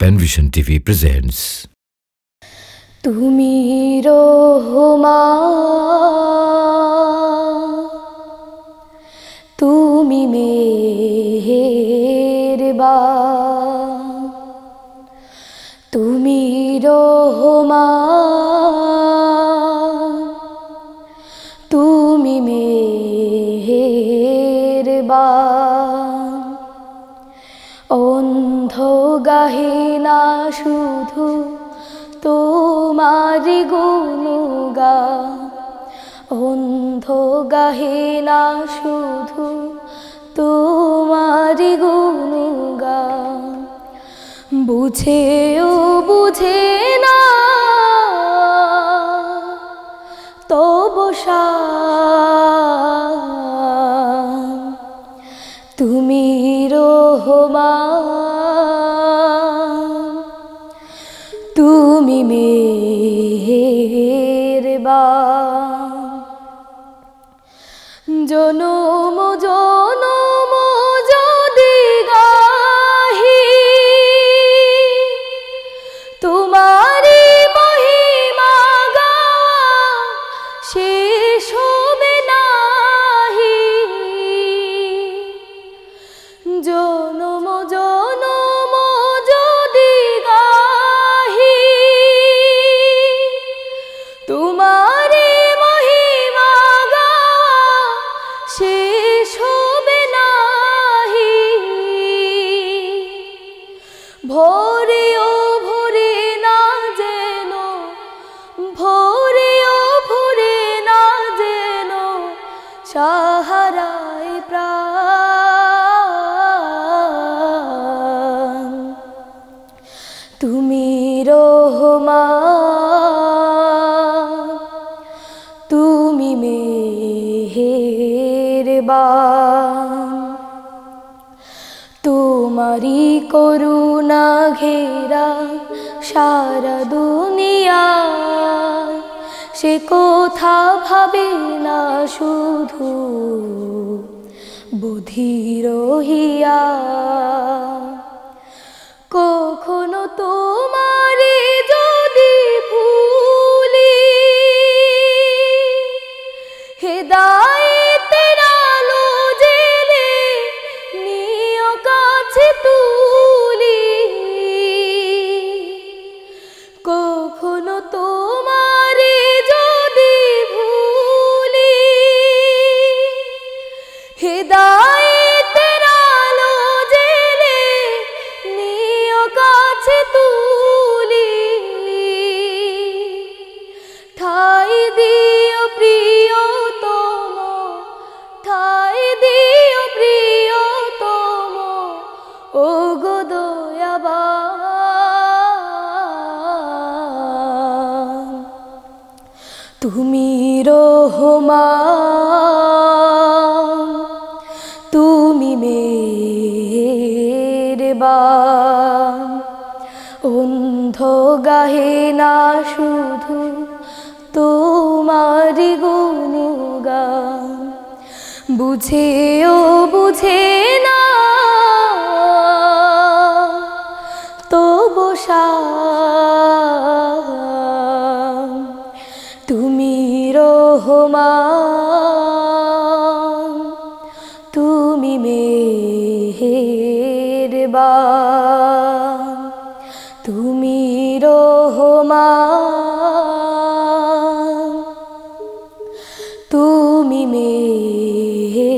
Panvision TV presents তুমি রোহমা তুমি মেহেরবা তুমি রোহমা তুমি মেহেরবা অন্ধ গাহে না শুধু তোমারি গুনুগা অন্ধ গাহে না শুধু তোমারি গুনুগা বুঝেও বুঝে না তবসা তুমি রোহমা মেহেরবা জনম জনম যদি গাহি তোমারি মহিমা গা শেষ ভোরে ও ভোরে না যেন, ভোরে ও ভোরে না যেন সাহারায় প্রাণ। তুমি রোহমা তুমি মেহেরবান। তোমারি করুণা ঘেরা সারা দুনিয়া। সে কোথা ভাবে না শুধু বুধি রহিয়া। কখনো তোমারে তুমি রোহমা তুমি মেহেরবান অন্ধ গাহে না শুধু তোমারি গুনুগান বুঝেও বুঝে না তুমি রহমা তুমি মেহেরবা তুমি রহমা তুমি মেহেরবা